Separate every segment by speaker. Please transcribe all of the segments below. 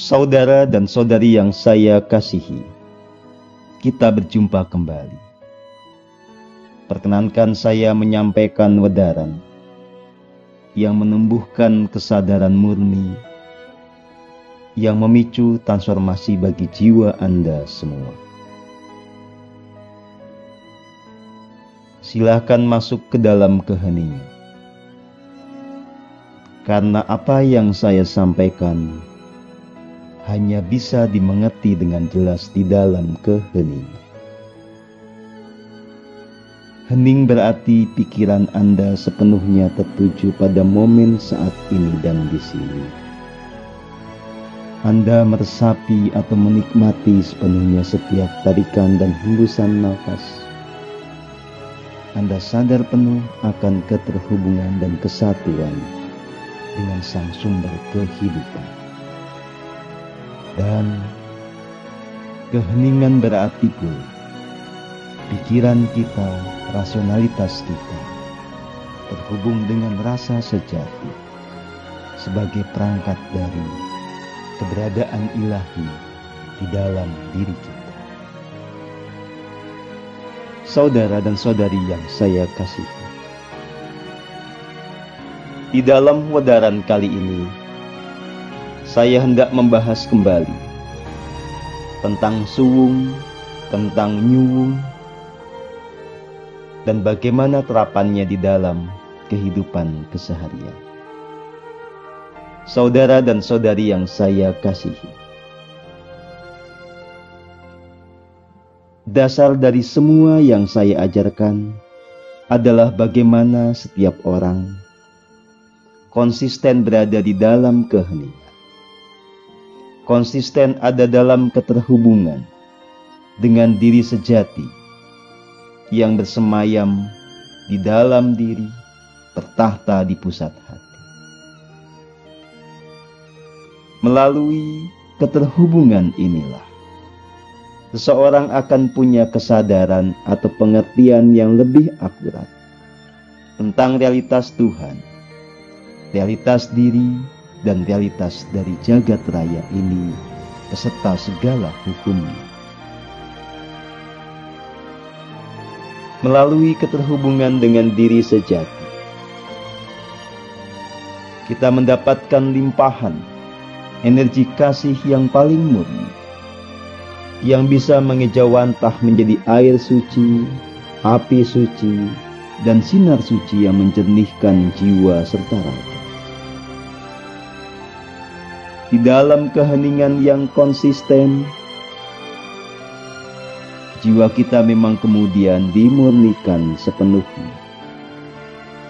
Speaker 1: Saudara dan saudari yang saya kasihi, kita berjumpa kembali. Perkenankan saya menyampaikan wedaran yang menumbuhkan kesadaran murni yang memicu transformasi bagi jiwa Anda semua. Silahkan masuk ke dalam keheningan. Karena apa yang saya sampaikan hanya bisa dimengerti dengan jelas di dalam keheningan. Hening berarti pikiran Anda sepenuhnya tertuju pada momen saat ini dan di sini. Anda meresapi atau menikmati sepenuhnya setiap tarikan dan hembusan nafas. Anda sadar penuh akan keterhubungan dan kesatuan dengan sang sumber kehidupan dan keheningan berarti pula pikiran kita, rasionalitas kita terhubung dengan rasa sejati sebagai perangkat dari keberadaan ilahi di dalam diri kita. Saudara dan saudari yang saya kasihi, di dalam wadaran kali ini saya hendak membahas kembali tentang suwung, tentang nyuwung, dan bagaimana terapannya di dalam kehidupan keseharian. Saudara dan saudari yang saya kasihi, dasar dari semua yang saya ajarkan adalah bagaimana setiap orang konsisten berada di dalam keheningan konsisten ada dalam keterhubungan dengan diri sejati yang bersemayam di dalam diri, tertahta di pusat hati. Melalui keterhubungan inilah, seseorang akan punya kesadaran atau pengertian yang lebih akurat tentang realitas Tuhan, realitas diri, dan realitas dari jagat raya ini beserta segala hukumnya. Melalui keterhubungan dengan diri sejati, kita mendapatkan limpahan energi kasih yang paling murni yang bisa mengejawantah menjadi air suci, api suci, dan sinar suci yang menjernihkan jiwa serta raga di dalam keheningan yang konsisten, jiwa kita memang kemudian dimurnikan sepenuhnya.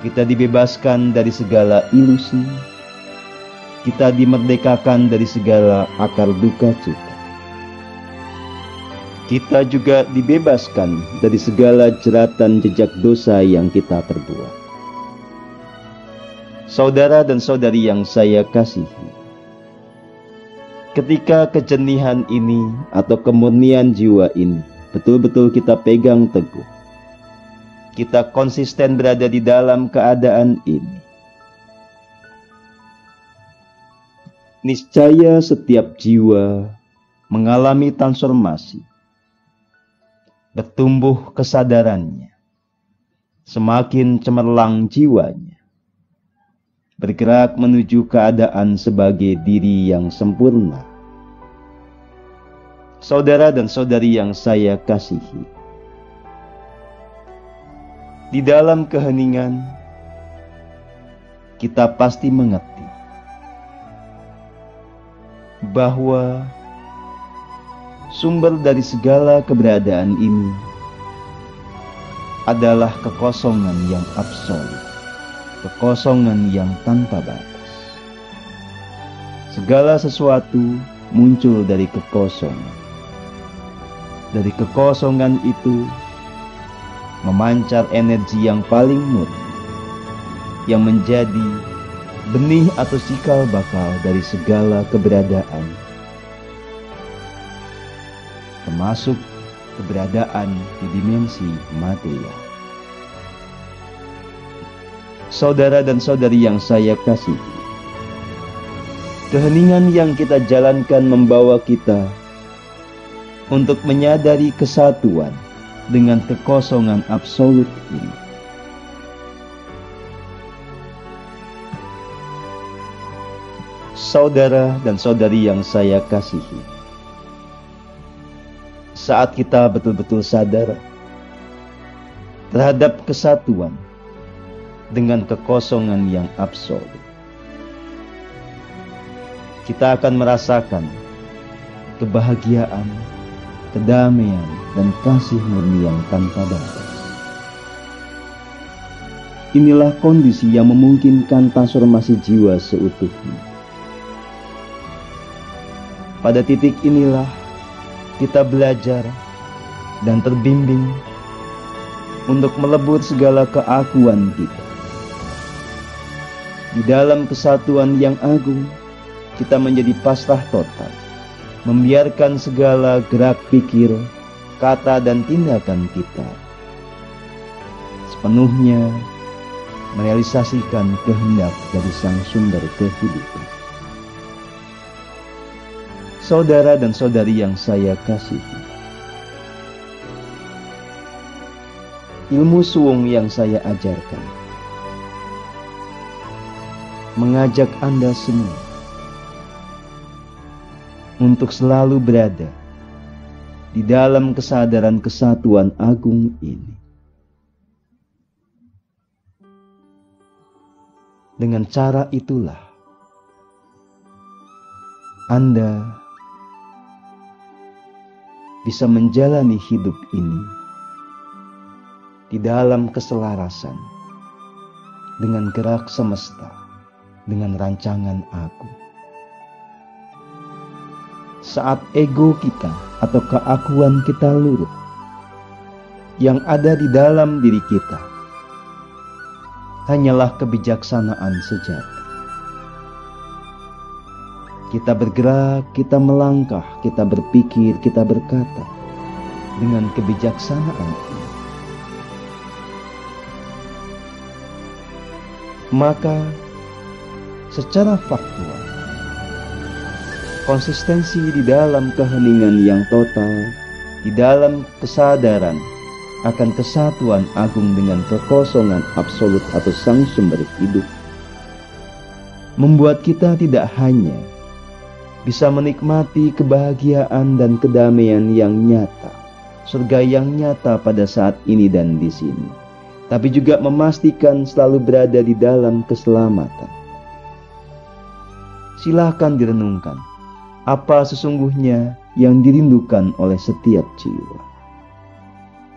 Speaker 1: Kita dibebaskan dari segala ilusi, kita dimerdekakan dari segala akar duka cita. Kita juga dibebaskan dari segala jeratan jejak dosa yang kita perbuat. Saudara dan saudari yang saya kasihi, ketika kejenihan ini atau kemurnian jiwa ini betul-betul kita pegang teguh, kita konsisten berada di dalam keadaan ini. Niscaya setiap jiwa mengalami transformasi, bertumbuh kesadarannya, semakin cemerlang jiwanya bergerak menuju keadaan sebagai diri yang sempurna. Saudara dan saudari yang saya kasihi, di dalam keheningan kita pasti mengerti bahwa sumber dari segala keberadaan ini adalah kekosongan yang absolut kekosongan yang tanpa batas. Segala sesuatu muncul dari kekosongan. Dari kekosongan itu memancar energi yang paling murni yang menjadi benih atau cikal bakal dari segala keberadaan termasuk keberadaan di dimensi material saudara dan saudari yang saya kasih. Keheningan yang kita jalankan membawa kita untuk menyadari kesatuan dengan kekosongan absolut ini. Saudara dan saudari yang saya kasihi, saat kita betul-betul sadar terhadap kesatuan dengan kekosongan yang absolut, kita akan merasakan kebahagiaan, kedamaian, dan kasih murni yang tanpa batas. Inilah kondisi yang memungkinkan transformasi jiwa seutuhnya. Pada titik inilah kita belajar dan terbimbing untuk melebur segala keakuan kita. Di dalam kesatuan yang agung, kita menjadi pasrah total, membiarkan segala gerak pikir, kata dan tindakan kita sepenuhnya merealisasikan kehendak dari sang sumber kehidupan. Saudara dan saudari yang saya kasihi, ilmu suung yang saya ajarkan mengajak Anda semua untuk selalu berada di dalam kesadaran kesatuan agung ini. Dengan cara itulah Anda bisa menjalani hidup ini di dalam keselarasan dengan gerak semesta, dengan rancangan agung saat ego kita atau keakuan kita luruh yang ada di dalam diri kita hanyalah kebijaksanaan sejati. Kita bergerak, kita melangkah, kita berpikir, kita berkata dengan kebijaksanaan. Maka secara faktual konsistensi di dalam keheningan yang total, di dalam kesadaran akan kesatuan agung dengan kekosongan absolut atau sang sumber hidup, membuat kita tidak hanya bisa menikmati kebahagiaan dan kedamaian yang nyata, surga yang nyata pada saat ini dan di sini, tapi juga memastikan selalu berada di dalam keselamatan. Silahkan direnungkan apa sesungguhnya yang dirindukan oleh setiap jiwa.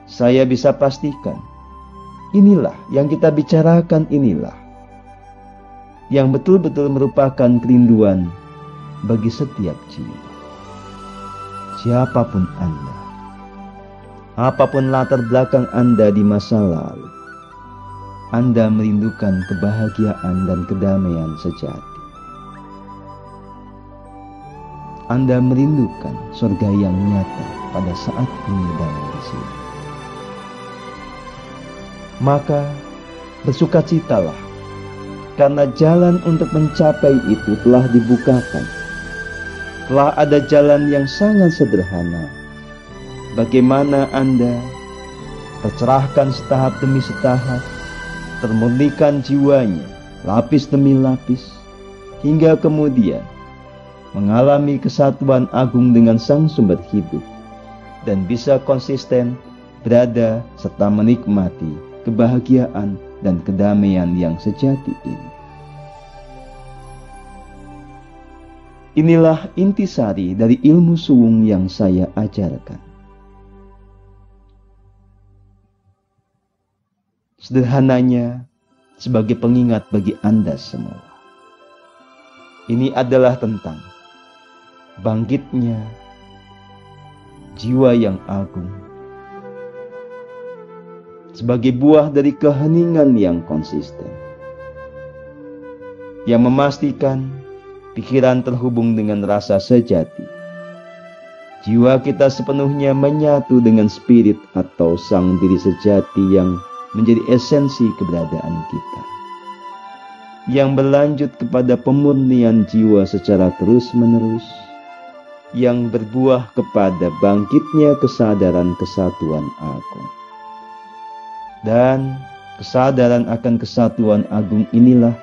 Speaker 1: Saya bisa pastikan, inilah yang kita bicarakan inilah yang betul-betul merupakan kerinduan bagi setiap jiwa. Siapa pun Anda, apa pun latar belakang Anda di masa lalu, Anda merindukan kebahagiaan dan kedamaian sejati. Anda merindukan surga yang nyata pada saat ini dan di sini. Maka bersukacitalah karena jalan untuk mencapai itu telah dibukakan. Telah ada jalan yang sangat sederhana. Bagaimana Anda tercerahkan setahap demi setahap, termurnikan jiwanya lapis demi lapis, hingga kemudian mengalami kesatuan agung dengan sang sumber hidup dan bisa konsisten berada serta menikmati kebahagiaan dan kedamaian yang sejati ini. Inilah intisari dari ilmu suwung yang saya ajarkan. Sederhananya, sebagai pengingat bagi Anda semua. Ini adalah tentang bangkitnya jiwa yang agung. Sebagai buah dari keheningan yang konsisten. Yang memastikan pikiran terhubung dengan rasa sejati. Jiwa kita sepenuhnya menyatu dengan spirit atau sang diri sejati yang menjadi esensi keberadaan kita. Yang berlanjut kepada pemurnian jiwa secara terus-menerus, yang berbuah kepada bangkitnya kesadaran kesatuan agung. Dan kesadaran akan kesatuan agung inilah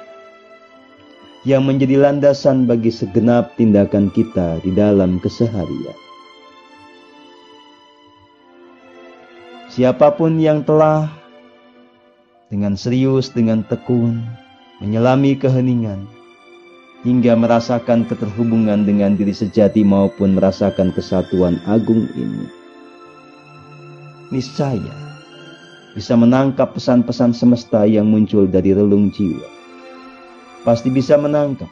Speaker 1: yang menjadi landasan bagi segenap tindakan kita di dalam keseharian. Siapa pun yang telah dengan serius, dengan tekun, menyelami keheningan, hingga merasakan keterhubungan dengan diri sejati maupun merasakan kesatuan agung ini. Niscaya bisa menangkap pesan-pesan semesta yang muncul dari relung jiwa. Pasti bisa menangkap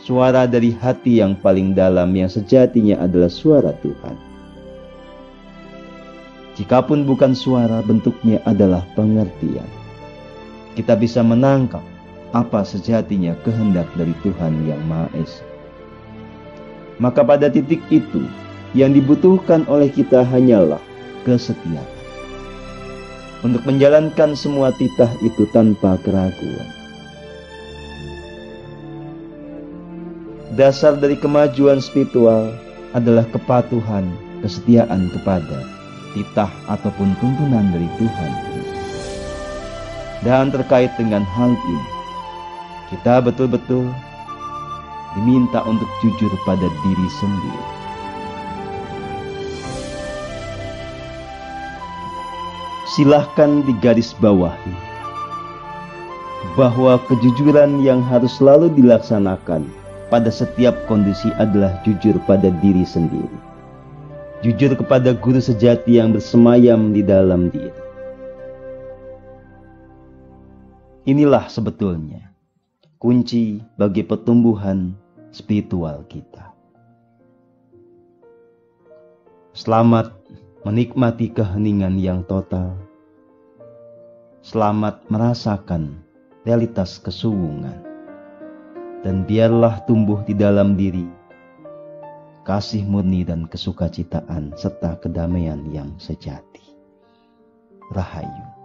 Speaker 1: suara dari hati yang paling dalam yang sejatinya adalah suara Tuhan. Jikapun bukan suara, bentuknya adalah pengertian. Kita bisa menangkap apa sejatinya kehendak dari Tuhan Yang Maha Esa. Maka pada titik itu, yang dibutuhkan oleh kita hanyalah kesetiaan. Untuk menjalankan semua titah itu tanpa keraguan. Dasar dari kemajuan spiritual adalah kepatuhan, kesetiaan kepada titah ataupun tuntunan dari Tuhan. Dan terkait dengan hal ini, kita betul-betul diminta untuk jujur pada diri sendiri. Silahkan digaris bawahi bahwa kejujuran yang harus selalu dilaksanakan pada setiap kondisi adalah jujur pada diri sendiri. Jujur kepada guru sejati yang bersemayam di dalam diri. Inilah sebetulnya kunci bagi pertumbuhan spiritual kita. Selamat menikmati keheningan yang total. Selamat merasakan realitas kesuwungan. Dan biarlah tumbuh di dalam diri kasih murni dan kesukacitaan serta kedamaian yang sejati. Rahayu.